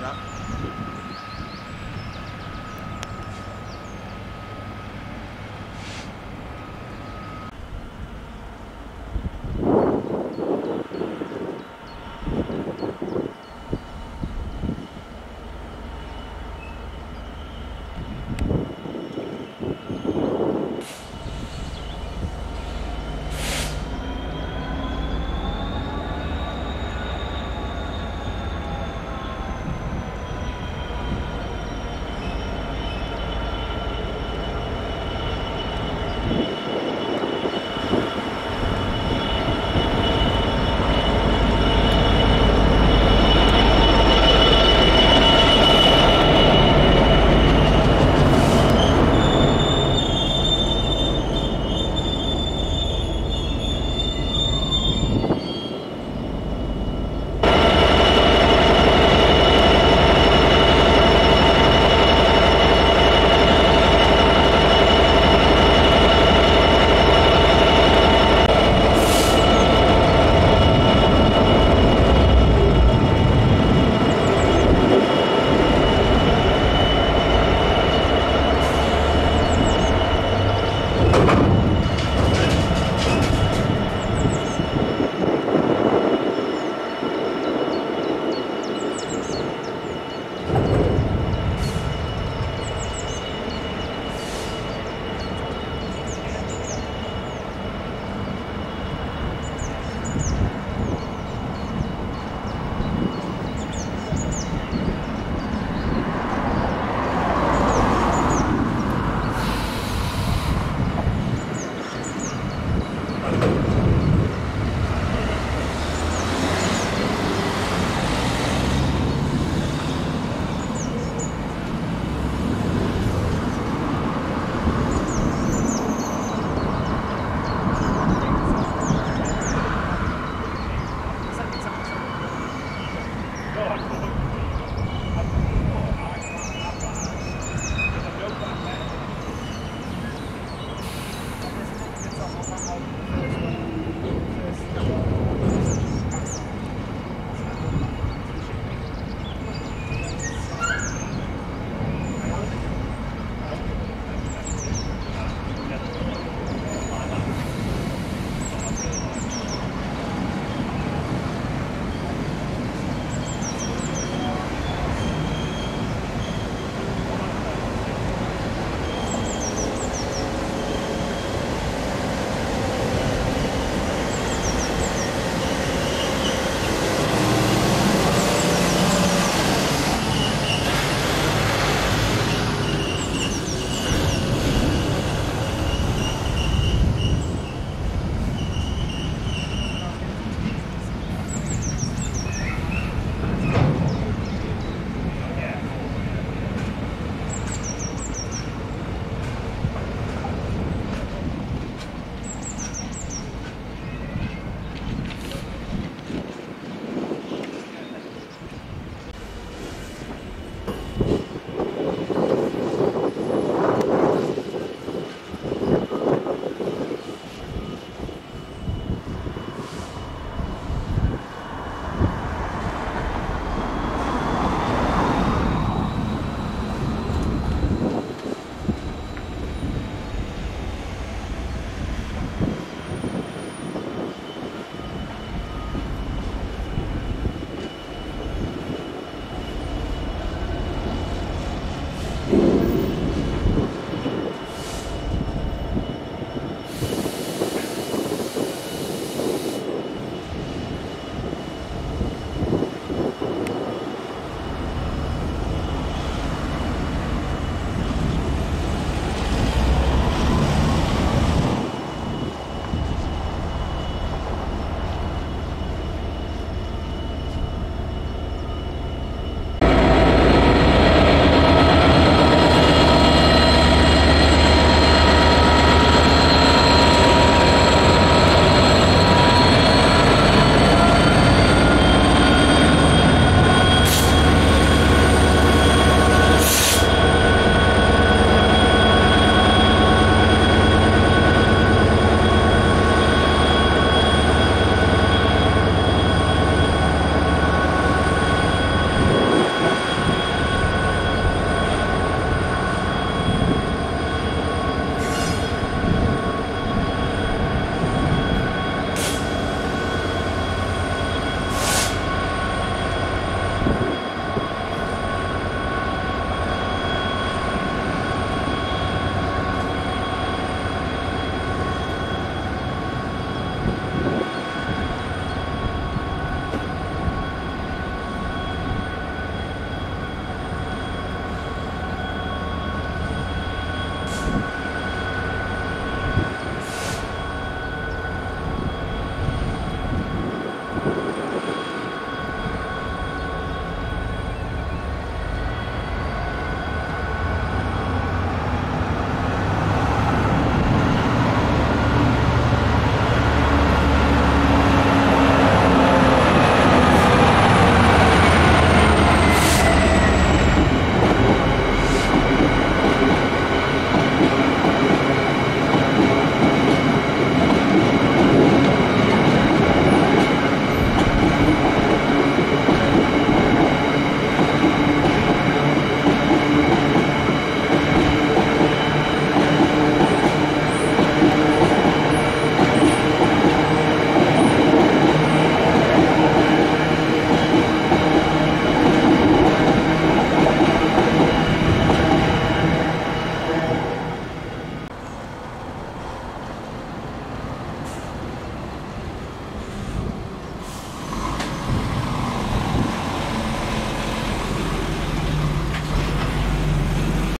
là.